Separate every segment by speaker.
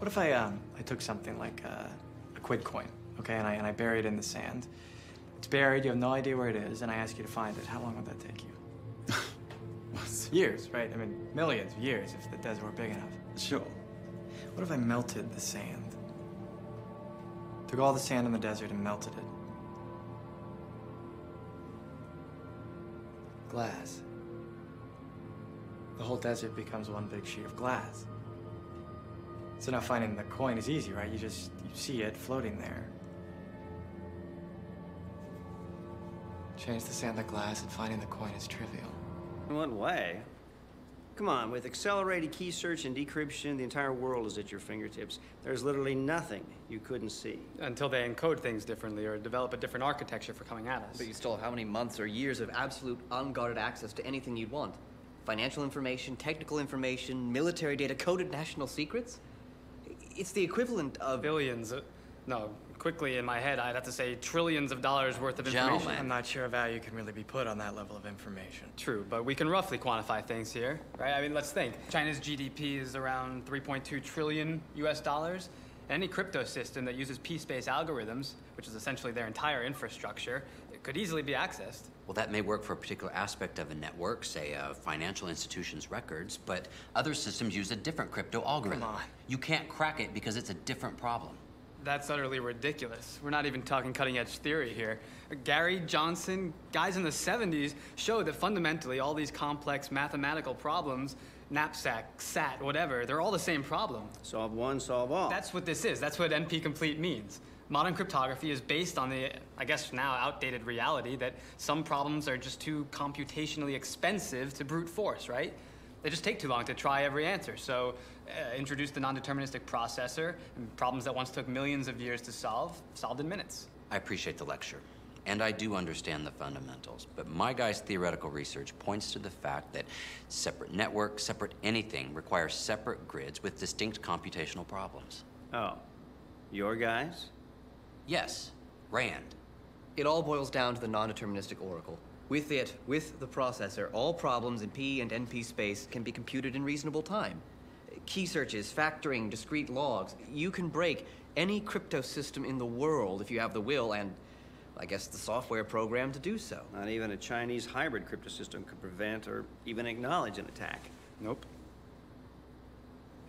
Speaker 1: What if I, um, I took something like uh, a quid coin, okay, and I, and I bury it in the sand? It's buried, you have no idea where it is, and I ask you to find it. How long would that take you? years, right? I mean, millions of years if the desert were big enough.
Speaker 2: Sure.
Speaker 1: What if I melted the sand? Took all the sand in the desert and melted it. Glass. The whole desert becomes one big sheet of glass. So now finding the coin is easy, right? You just you see it floating there. Change the sand to glass and finding the coin is trivial.
Speaker 3: In what way? Come on, with accelerated key search and decryption, the entire world is at your fingertips. There's literally nothing you couldn't see.
Speaker 4: Until they encode things differently or develop a different architecture for coming at us.
Speaker 5: But you still have how many months or years of absolute unguarded access to anything you'd want? Financial information, technical information, military data, coded national secrets? It's the equivalent of.
Speaker 4: Billions. uh, No, quickly in my head, I'd have to say trillions of dollars worth of information.
Speaker 1: I'm not sure a value can really be put on that level of information.
Speaker 4: True, but we can roughly quantify things here, right? I mean, let's think. China's GDP is around 3.2 trillion US dollars. Any crypto system that uses P-space algorithms, which is essentially their entire infrastructure, it could easily be accessed.
Speaker 6: Well, that may work for a particular aspect of a network, say a financial institution's records, but other systems use a different crypto algorithm.
Speaker 1: on.
Speaker 6: You can't crack it because it's a different problem.
Speaker 4: That's utterly ridiculous. We're not even talking cutting edge theory here. Garey Johnson, guys in the 70s, showed that fundamentally all these complex mathematical problems, knapsack, SAT, whatever, they're all the same problem.
Speaker 3: Solve one, solve all.
Speaker 4: That's what this is. That's what NP complete means. Modern cryptography is based on the, I guess now outdated reality that some problems are just too computationally expensive to brute force, right? They just take too long to try every answer. So uh, introduce the non-deterministic processor, and problems that once took millions of years to solve, solved in minutes.
Speaker 6: I appreciate the lecture, and I do understand the fundamentals, but my guy's theoretical research points to the fact that separate networks, separate anything, require separate grids with distinct computational problems.
Speaker 3: Oh. Your guys?
Speaker 6: Yes, Rand.
Speaker 5: It all boils down to the non deterministic oracle. With it, with the processor, all problems in P and NP space can be computed in reasonable time. Key searches, factoring, discrete logs. You can break any crypto system in the world if you have the will and, I guess, the software program to do so.
Speaker 3: Not even a Chinese hybrid crypto system could prevent or even acknowledge an attack.
Speaker 4: Nope.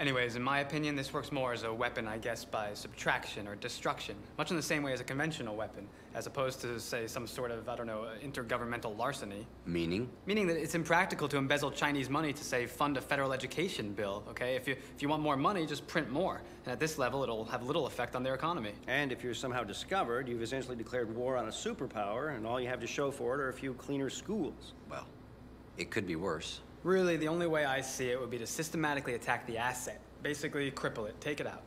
Speaker 4: Anyways, in my opinion, this works more as a weapon, I guess, by subtraction or destruction, much in the same way as a conventional weapon, as opposed to, say, some sort of, I don't know, intergovernmental larceny.
Speaker 6: Meaning?
Speaker 4: Meaning that it's impractical to embezzle Chinese money to, say, fund a federal education bill, okay? If you, if you want more money, just print more. And at this level, it'll have little effect on their economy.
Speaker 3: And if you're somehow discovered, you've essentially declared war on a superpower, and all you have to show for it are a few cleaner schools.
Speaker 6: Well, it could be worse.
Speaker 4: Really, the only way I see it would be to systematically attack the asset. Basically, cripple it, take it out.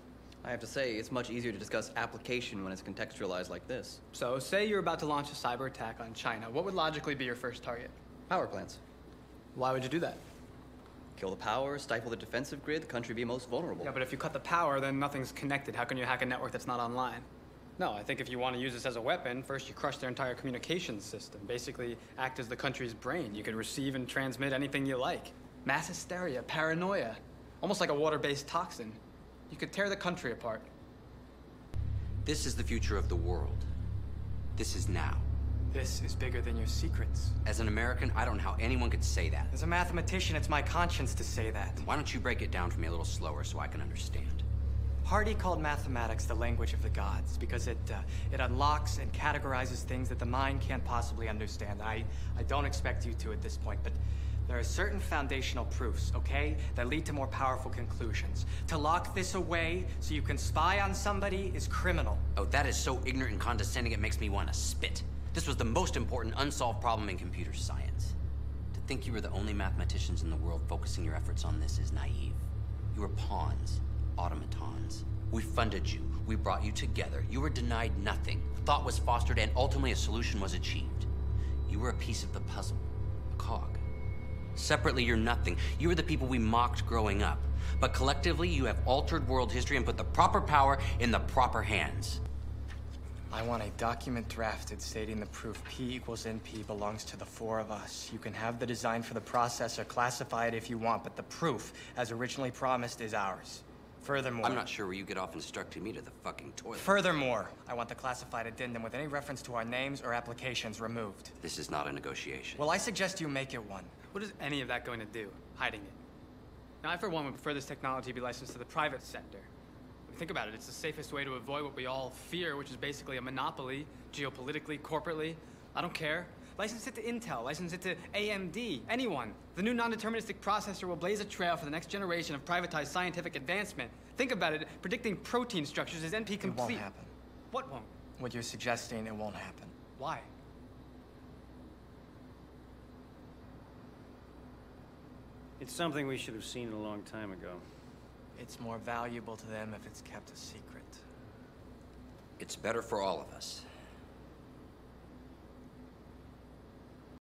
Speaker 5: I have to say, it's much easier to discuss application when it's contextualized like this.
Speaker 4: So, say you're about to launch a cyber attack on China. What would logically be your first target?
Speaker 5: Power plants.
Speaker 4: Why would you do that?
Speaker 5: Kill the power, stifle the defensive grid, the country be most vulnerable.
Speaker 4: Yeah, but if you cut the power, then nothing's connected. How can you hack a network that's not online? No, I think if you want to use this as a weapon, first you crush their entire communications system. Basically, act as the country's brain. You can receive and transmit anything you like. Mass hysteria, paranoia, almost like a water-based toxin. You could tear the country apart.
Speaker 6: This is the future of the world. This is now.
Speaker 1: This is bigger than your secrets.
Speaker 6: As an American, I don't know how anyone could say that.
Speaker 1: As a mathematician, it's my conscience to say that.
Speaker 6: Why don't you break it down for me a little slower so I can understand?
Speaker 1: Hardy called mathematics the language of the gods because it uh, it unlocks and categorizes things that the mind can't possibly understand. I I don't expect you to at this point, but there are certain foundational proofs, okay, that lead to more powerful conclusions. To lock this away so you can spy on somebody is criminal.
Speaker 6: Oh, that is so ignorant and condescending it makes me want to spit. This was the most important unsolved problem in computer science. To think you were the only mathematicians in the world focusing your efforts on this is naive. You were pawns, automatons. We funded you. We brought you together. You were denied nothing. Thought was fostered, and ultimately a solution was achieved. You were a piece of the puzzle, a cog. Separately, you're nothing. You were the people we mocked growing up. But collectively, you have altered world history and put the proper power in the proper hands.
Speaker 1: I want a document drafted stating the proof P equals NP belongs to the four of us. You can have the design for the processor, classify it if you want, but the proof, as originally promised, is ours. Furthermore...
Speaker 6: I'm not sure where you get off instructing me to the fucking toilet.
Speaker 1: Furthermore, I want the classified addendum with any reference to our names or applications removed.
Speaker 6: This is not a negotiation.
Speaker 1: Well, I suggest you make it one.
Speaker 4: What is any of that going to do? Hiding it. Now, I, for one, would prefer this technology be licensed to the private sector. Think about it, it's the safest way to avoid what we all fear, which is basically a monopoly, geopolitically, corporately. I don't care. License it to Intel, license it to AMD, anyone. The new non-deterministic processor will blaze a trail for the next generation of privatized scientific advancement. Think about it, predicting protein structures is NP complete.
Speaker 1: It
Speaker 4: complete.
Speaker 1: won't happen.
Speaker 4: What won't?
Speaker 1: What you're suggesting, it won't happen.
Speaker 4: Why?
Speaker 3: It's something we should have seen a long time ago.
Speaker 1: It's more valuable to them if it's kept a secret.
Speaker 6: It's better for all of us.